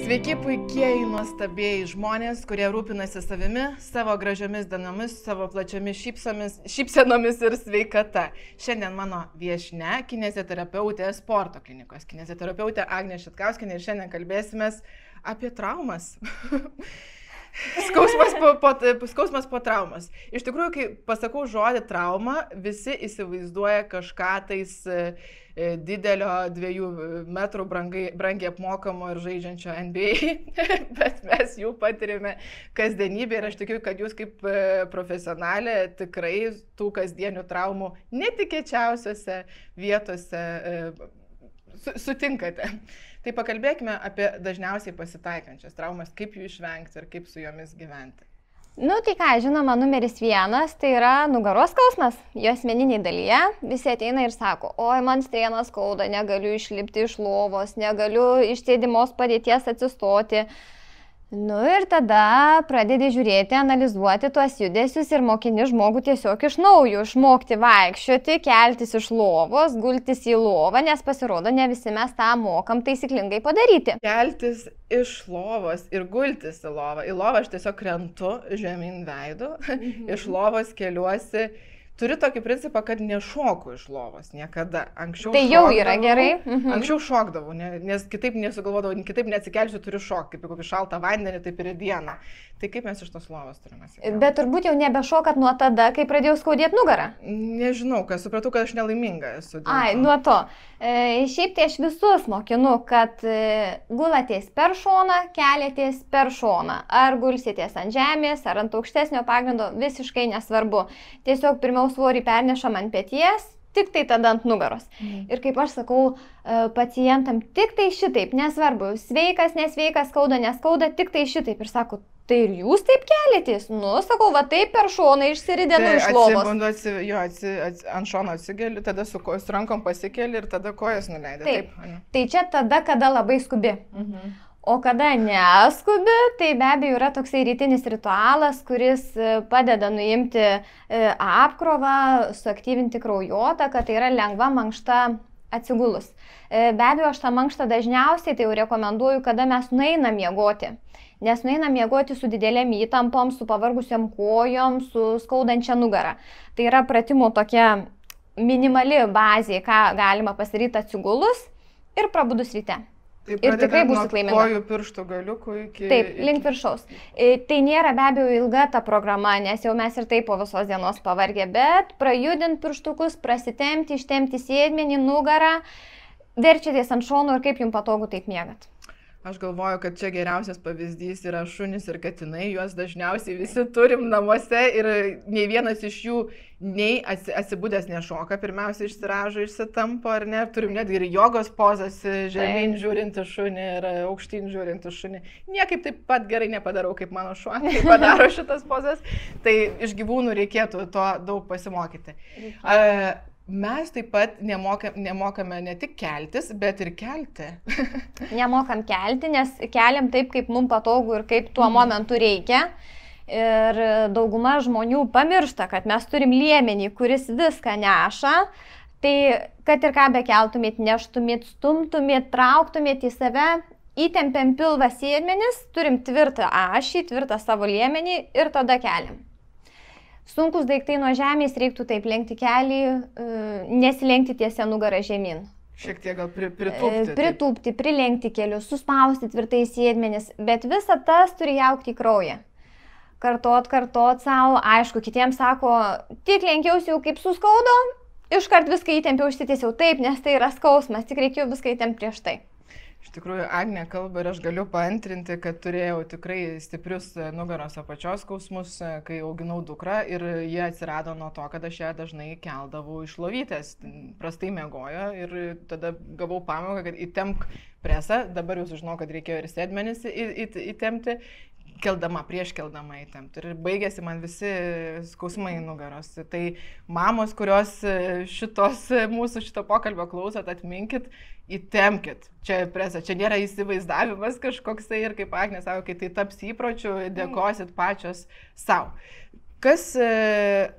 Sveiki, puikieji, nuostabieji žmonės, kurie rūpinasi savimi, savo gražiomis dienomis, savo plačiomis šypsenomis ir sveikata. Šiandien mano viešne, kineziterapeutė sporto klinikos, kineziterapeutė Agnė Šitkauskinė ir šiandien kalbėsime apie traumas. Skausmas po, po, skausmas po traumas. Iš tikrųjų, kai pasakau žodį trauma, visi įsivaizduoja kažką tais e, e, didelio dviejų metrų brangiai, brangiai apmokamo ir žaidžiančio NBA, bet mes jų patirime kasdienybė ir aš tikiu, kad jūs kaip e, profesionalė tikrai tų kasdienių traumų netikėčiausiose vietose sutinkate. Tai pakalbėkime apie dažniausiai pasitaikančias traumas, kaip jų išvengti ir kaip su jomis gyventi. Nu, tai ką, žinoma, numeris vienas tai yra nugaros skausmas. Jo asmeniniai dalyje visi ateina ir sako, oi, man strienas skauda, negaliu išlipti iš lovos, negaliu iš sėdimos padėties atsistoti. Nu ir tada pradedi žiūrėti, analizuoti tuos judesius ir mokini žmogų tiesiog iš naujo išmokti vaikščioti, keltis iš lovos, gultis į lovą, nes pasirodo, ne visi mes tą mokam taisyklingai padaryti. Keltis iš lovos ir gultis į lovą. Į lovą aš tiesiog krentu žemyn veidu, mhm. iš lovos keliuosi turiu tokį principą, kad nešoku iš lovos niekada. Anksčiau tai jau yra gerai. Mhm. Anksčiau šokdavau, ne, nes kitaip nesugalvodavau, kitaip neatsikelsiu, turiu šokti, kaip į kokį šaltą vandenį, taip ir dieną. Tai kaip mes iš tos lovos turime atsikelti? Bet turbūt jau nebešokat nuo tada, kai pradėjau skaudėti nugarą. Nežinau, kas supratau, kad aš nelaiminga esu. Ai, nuo to. E, šiaip tai aš visus mokinu, kad e, gulatės per šoną, keliatės per šoną. Ar gulsitės ant žemės, ar ant aukštesnio pagrindo, visiškai nesvarbu. Tiesiog pirmiau svorį pernešam ant pėties, tik tai tada ant nugaros. Mhm. Ir kaip aš sakau e, pacientam, tik tai šitaip, nesvarbu, sveikas, nesveikas, skauda, neskauda, tik tai šitaip. Ir sako, tai ir jūs taip keliatės, nu, sakau, va taip per šoną išsiridenu tai iš lovos. Atsibundu, atsi, jo, atsi, atsi, ant šono atsigeliu, tada su, ko, su rankom pasikeli ir tada kojas nuleidai. Taip. taip. Tai čia tada, kada labai skubi. Mhm. O kada neskubi, tai be abejo yra toksai rytinis ritualas, kuris e, padeda nuimti e, apkrovą, suaktyvinti kraujotaką, tai yra lengva mankšta atsigulus. E, be abejo, aš tą mankštą dažniausiai tai jau rekomenduoju, kada mes nueinam miegoti. Nes nueinam miegoti su didelėm įtampom, su pavargusiam kojom, su skaudančia nugara. Tai yra pratimų tokia minimali bazė, ką galima pasidaryti atsigulus ir prabudus ryte. Taip, ir tikrai būsit laimingi. Kojų pirštų galiukų iki. Taip, link viršaus. E, tai nėra be abejo ilga ta programa, nes jau mes ir taip po visos dienos pavargę, bet prajudint pirštukus, prasitemti, ištemti sėdmenį, nugarą, verčiatės ant šonų ir kaip jums patogu taip mėgat. Aš galvoju, kad čia geriausias pavyzdys yra šunys ir katinai, juos dažniausiai visi turim namuose ir nei vienas iš jų nei atsibūdęs nešoka, pirmiausia išsiražo, išsitampo, ar ne, turim netgi ir jogos pozas, žemyn žiūrinti šunį ir aukštyn žiūrinti šunį. Niekaip taip pat gerai nepadarau, kaip mano šuo, kaip padaro šitas pozas, tai iš gyvūnų reikėtų to daug pasimokyti. Reikia mes taip pat nemokam, nemokame ne tik keltis, bet ir kelti. Nemokam kelti, nes keliam taip, kaip mums patogu ir kaip tuo mhm. momentu reikia. Ir dauguma žmonių pamiršta, kad mes turim liemenį, kuris viską neša. Tai kad ir ką bekeltumėt, neštumėt, stumtumėt, trauktumėt į save, įtempiam pilvą sėdmenis, turim tvirtą ašį, tvirtą savo liemenį ir tada keliam sunkus daiktai nuo žemės reiktų taip lenkti kelį, e, nesilenkti tiesia nugarą žemyn. Šiek tiek gal pri, pritūpti. Pritūpti, prilenkti kelius, suspausti tvirtai sėdmenis, bet visa tas turi jaukti į kraują. Kartot, kartot savo, aišku, kitiems sako, tik lenkiausi jau kaip suskaudo, iškart viską įtempiau, užsitėsiau taip, nes tai yra skausmas, tik reikėjo viską įtempti prieš tai. Iš tikrųjų, Agne kalba ir aš galiu paantrinti, kad turėjau tikrai stiprius e, nugaros apačios skausmus, e, kai auginau dukrą ir jie atsirado nuo to, kad aš ją dažnai keldavau iš lovytės, prastai mėgojo ir tada gavau pamoką, kad įtemk presą, dabar jau sužinau, kad reikėjo ir sėdmenis įtempti keldama, prieš keldama įtempti. Ir baigėsi man visi skausmai nugaros. Tai mamos, kurios šitos mūsų šito pokalbio klausot, atminkit, įtemkit. Čia presa, čia nėra įsivaizdavimas kažkoksai ir kaip Agnė sako, kai tai taps įpročiu, dėkosit pačios savo. Kas e,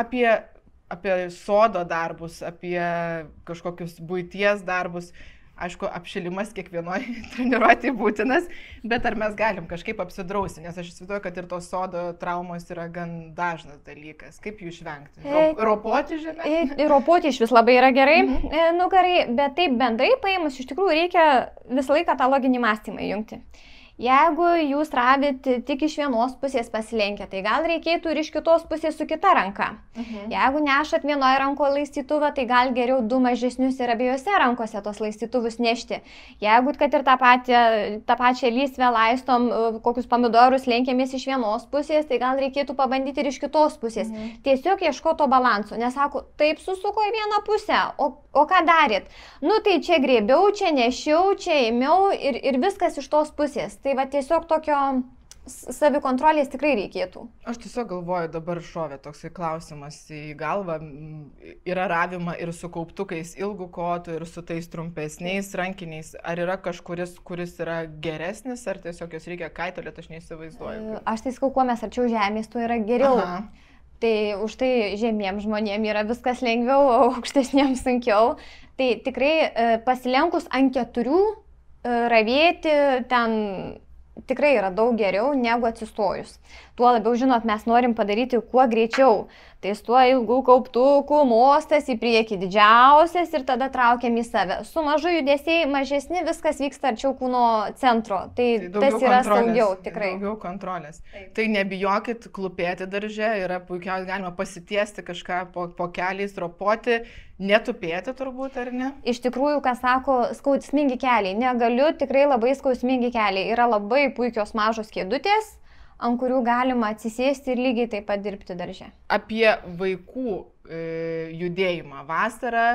apie apie sodo darbus, apie kažkokius būties darbus. Aišku, apšilimas kiekvienoje treniruotėje būtinas, bet ar mes galim kažkaip apsidrausti, nes aš įsivaizduoju, kad ir tos sodo traumos yra gan dažnas dalykas. Kaip jų išvengti? Ro, ropoti, žinai? Ropoti iš vis labai yra gerai mhm. nugarai, bet taip bendrai paėmus, iš tikrųjų reikia visą laiką tą loginį mąstymą jungti. Jeigu jūs ravit tik iš vienos pusės pasilenkę, tai gal reikėtų ir iš kitos pusės su kita ranka. Mhm. Jeigu nešat vienoje rankoje laistytuvą, tai gal geriau du mažesnius ir abiejose rankose tos laistytuvus nešti. Jeigu, kad ir tą, patį, tą pačią lysvę laistom, kokius pomidorus lenkiamės iš vienos pusės, tai gal reikėtų pabandyti ir iš kitos pusės. Mhm. Tiesiog ieško to balanso. Nesako, taip susuko į vieną pusę, o, o ką daryt? Nu tai čia grėbiau, čia nešiau, čia ėmiau ir, ir viskas iš tos pusės. Tai va tiesiog tokio savikontrolės tikrai reikėtų. Aš tiesiog galvoju, dabar šovė toksai klausimas į galvą. Yra ravima ir su kauptukais ilgų kotų, ir su tais trumpesniais rankiniais. Ar yra kažkuris, kuris yra geresnis, ar tiesiog jos reikia kaitolėti, aš neįsivaizduoju. E, aš tai skau, kuo mes arčiau žemės, tuo yra geriau. Aha. Tai už tai žemiems žmonėms yra viskas lengviau, aukštesniems sunkiau. Tai tikrai e, pasilenkus ant keturių ravėti ten tikrai yra daug geriau negu atsistojus. Tuo labiau, žinot, mes norim padaryti kuo greičiau. Tai tuo ilgu kauptuku, mostas į priekį didžiausias ir tada traukiam į save. Su mažu judesiai mažesni, viskas vyksta arčiau kūno centro. Tai, tai tas yra saugiau, tikrai. Daugiau kontrolės. Taip. Tai nebijokit klupėti darže, yra puikiausiai galima pasitiesti kažką po, po keliais, ropoti, netupėti turbūt, ar ne? Iš tikrųjų, ką sako, skausmingi keliai. Negaliu, tikrai labai skausmingi keliai. Yra labai puikios mažos kėdutės ant kurių galima atsisėsti ir lygiai taip pat dirbti darže. Apie vaikų e, judėjimą vasarą.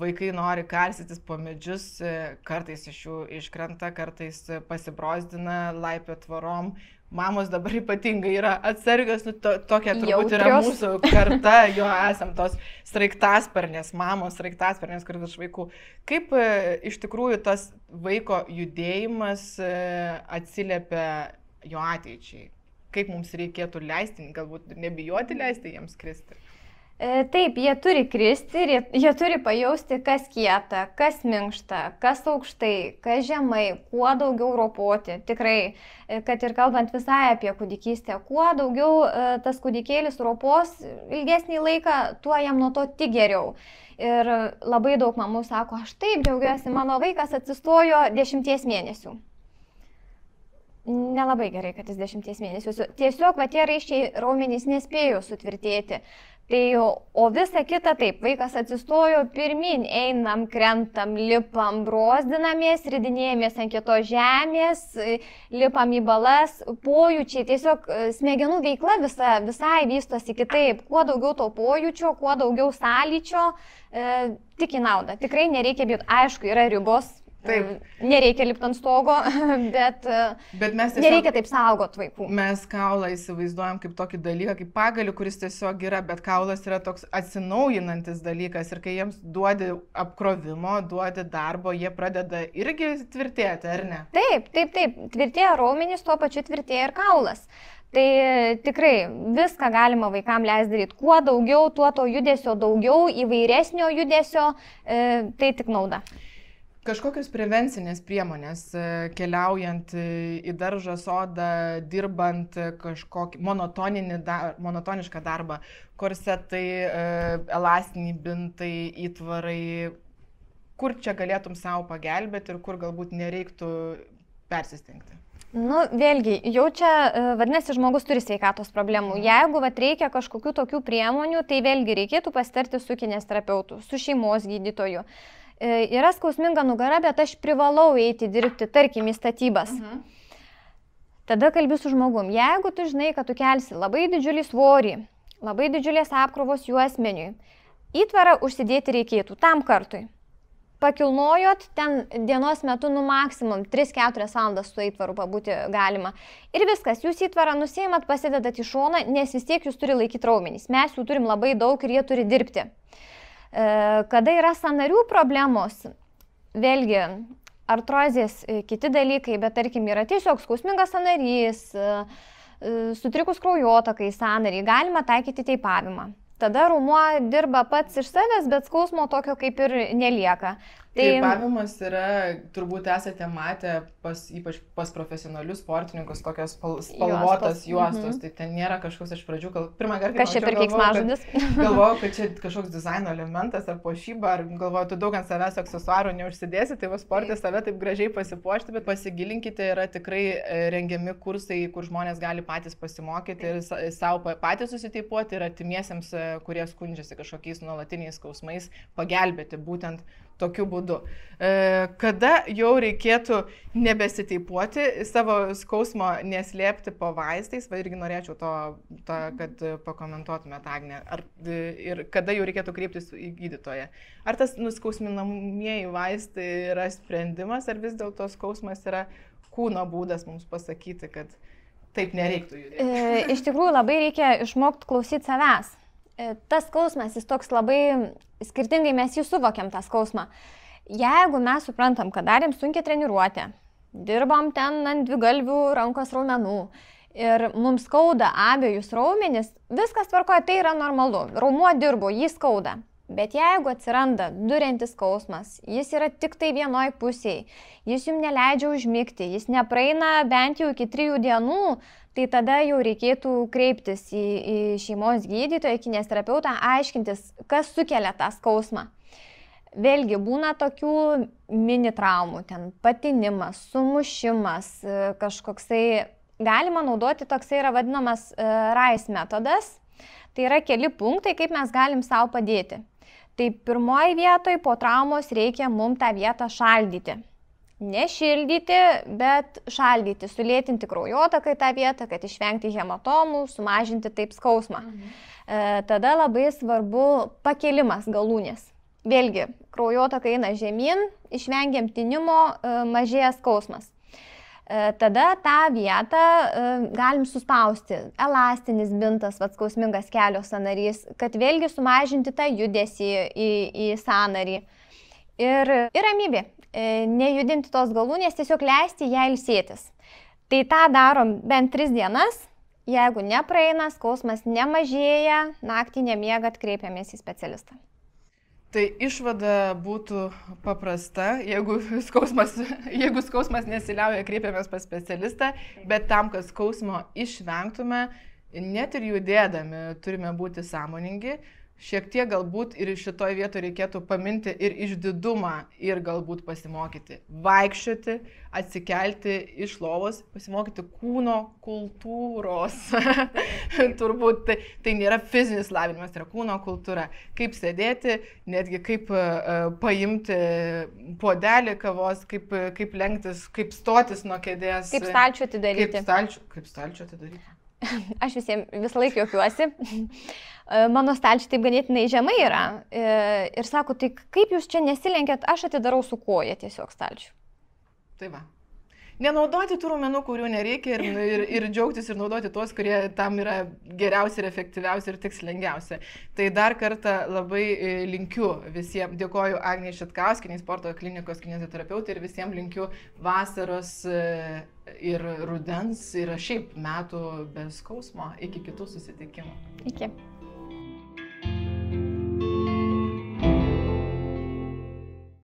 Vaikai nori karsytis po medžius, e, kartais iš jų iškrenta, kartais pasibrozdina laipio tvarom. Mamos dabar ypatingai yra atsargios, nu, to, tokia turbūt Jautrios. yra mūsų karta, jo esam tos straiktasparnės, mamos straiktasparnės, kur virš vaikų. Kaip e, iš tikrųjų tas vaiko judėjimas e, atsiliepia jo ateičiai? Kaip mums reikėtų leisti, galbūt nebijoti leisti jiems kristi. E, taip, jie turi kristi ir jie, jie turi pajausti, kas kieta, kas minkšta, kas aukštai, kas žemai, kuo daugiau ropoti. Tikrai, e, kad ir kalbant visai apie kūdikystę, kuo daugiau e, tas kūdikėlis ropos ilgesnį laiką, tuo jam nuo to tik geriau. Ir labai daug mamų sako, aš taip džiaugiuosi, mano vaikas atsistojo dešimties mėnesių nelabai gerai, kad jis dešimties mėnesių. Tiesiog va tie raiščiai raumenys nespėjo sutvirtėti. Tai o, o visa kita taip, vaikas atsistojo pirmin, einam, krentam, lipam, brozdinamės, ridinėjomės ant kitos žemės, lipam į balas, pojūčiai, tiesiog e, smegenų veikla visa, visai vystosi kitaip. Kuo daugiau to pojūčio, kuo daugiau sąlyčio, e, tik į naudą. Tikrai nereikia bijoti. Aišku, yra ribos, Taip. Nereikia lipti ant stogo, bet, bet mes tiesiog, nereikia taip saugot vaikų. Mes kaulą įsivaizduojam kaip tokį dalyką, kaip pagalių, kuris tiesiog yra, bet kaulas yra toks atsinaujinantis dalykas ir kai jiems duodi apkrovimo, duodi darbo, jie pradeda irgi tvirtėti, ar ne? Taip, taip, taip. Tvirtėja raumenys, tuo pačiu tvirtėja ir kaulas. Tai tikrai viską galima vaikams leisti daryti. Kuo daugiau, tuo to judesio daugiau, įvairesnio judesio, e, tai tik nauda. Kažkokios prevencinės priemonės e, keliaujant e, į daržą, sodą, dirbant kažkokį dar, monotonišką darbą, korsetai, e, elastiniai bintai, įtvarai, kur čia galėtum savo pagelbėti ir kur galbūt nereiktų persistengti? Nu, vėlgi, jau čia, vadinasi, žmogus turi sveikatos problemų. Mhm. Jeigu vat, reikia kažkokių tokių priemonių, tai vėlgi reikėtų pasitarti su kinesterapeutu, su šeimos gydytoju. Uh, E, yra skausminga nugara, bet aš privalau eiti dirbti, tarkim, į statybas. Mhm. Tada kalbi su žmogum. Jeigu tu žinai, kad tu kelsi labai didžiulį svorį, labai didžiulės apkrovos juosmeniui, įtvarą užsidėti reikėtų tam kartui. Pakilnojot, ten dienos metu nu maksimum 3-4 valandas su įtvaru pabūti galima. Ir viskas, jūs įtvarą nusėjimat, pasidedat į šoną, nes vis tiek jūs turi laikyti raumenys. Mes jų turim labai daug ir jie turi dirbti. E, kada yra sanarių problemos, vėlgi artrozės, e, kiti dalykai, bet tarkim yra tiesiog skausmingas sanarys, e, sutrikus kraujotakai sanariai, galima taikyti teipavimą. tada rumuo dirba pats iš savęs, bet skausmo tokio kaip ir nelieka. Tai Kvėpavimas yra, turbūt esate matę, pas, ypač pas profesionalius sportininkus, tokias spal, spalvotas juostos, juostos. Mm -hmm. tai ten nėra kažkoks iš pradžių, gal pirmą kartą... Kas čia per keiksmažodis? Galvojau, kad čia kažkoks dizaino elementas ar pošyba, ar galvoju, tu daug ant savęs aksesuarų neužsidėsi, tai va sportė save taip gražiai pasipuošti, bet pasigilinkite, yra tikrai e, rengiami kursai, kur žmonės gali patys pasimokyti ir savo patys susiteipuoti ir artimiesiems, e, kurie skundžiasi kažkokiais nuolatiniais skausmais, pagelbėti būtent tokiu būdu. E, kada jau reikėtų nebesiteipuoti, savo skausmo neslėpti po vaistais, va irgi norėčiau to, to kad pakomentuotumėte, Agne, ar, ir kada jau reikėtų kreiptis į gydytoją. Ar tas nuskausminamieji vaistai yra sprendimas, ar vis dėlto skausmas yra kūno būdas mums pasakyti, kad taip nereiktų judėti? E, iš tikrųjų labai reikia išmokti klausyti savęs. E, tas skausmas, jis toks labai skirtingai mes jį suvokiam tą skausmą. Jeigu mes suprantam, kad darėm sunkia treniruotę, dirbom ten ant dvigalvių rankos raumenų ir mums skauda abiejus raumenis, viskas tvarkoja, tai yra normalu. Raumuo dirbo, jį skauda. Bet jeigu atsiranda durintis skausmas, jis yra tik tai vienoj pusėje, jis jums neleidžia užmygti, jis nepraeina bent jau iki trijų dienų, tai tada jau reikėtų kreiptis į, į šeimos gydytoją, kinesterapeutą, aiškintis, kas sukelia tą skausmą. Vėlgi būna tokių mini traumų, ten patinimas, sumušimas, e, kažkoksai, galima naudoti toksai yra vadinamas e, RAIS metodas. Tai yra keli punktai, kaip mes galim savo padėti. Tai pirmoji vietoje po traumos reikia mum tą vietą šaldyti nešildyti, bet šaldyti, sulėtinti kraujotaką į tą vietą, kad išvengti hematomų, sumažinti taip skausmą. Mhm. E, tada labai svarbu pakelimas galūnės. Vėlgi, kraujotaka eina žemyn, išvengiam tinimo, e, mažėja skausmas. E, tada tą vietą e, galim suspausti. Elastinis bintas, vad skausmingas kelio sanarys, kad vėlgi sumažinti tą judesį į, į sanarį. Ir, ir ramybė. E, nejudinti tos galūnės, tiesiog leisti ją ilsėtis. Tai tą darom bent 3 dienas, jeigu nepraeina, skausmas nemažėja, naktį nemiegat, kreipiamės į specialistą. Tai išvada būtų paprasta, jeigu skausmas, jeigu skausmas nesiliauja, kreipiamės pas specialistą, bet tam, kad skausmo išvengtume, net ir judėdami turime būti sąmoningi, šiek tiek galbūt ir šitoje vietoje reikėtų paminti ir išdidumą ir galbūt pasimokyti vaikščioti, atsikelti iš lovos, pasimokyti kūno kultūros. Turbūt tai, tai nėra fizinis lavinimas, tai yra kūno kultūra. Kaip sėdėti, netgi kaip uh, paimti podelį kavos, kaip, kaip lenktis, kaip stotis nuo kėdės. Kaip stalčių atidaryti. Kaip stalčių, kaip stalčių atidaryti. Aš visiems visą laiką juokiuosi. E, mano stalčiai taip ganėtinai žemai yra. E, ir sako, tai kaip jūs čia nesilenkėt, aš atidarau su koja tiesiog stalčių. Tai va. Nenaudoti tų raumenų, kurių nereikia ir, ir, ir džiaugtis ir naudoti tuos, kurie tam yra geriausi ir efektyviausi ir tikslingiausi. Tai dar kartą labai e, linkiu visiems, dėkoju Agniai Šitkauskinai, sporto klinikos kineziterapeutai ir visiems linkiu vasaros ir rudens ir šiaip metų be skausmo. Iki kitų susitikimų. Iki.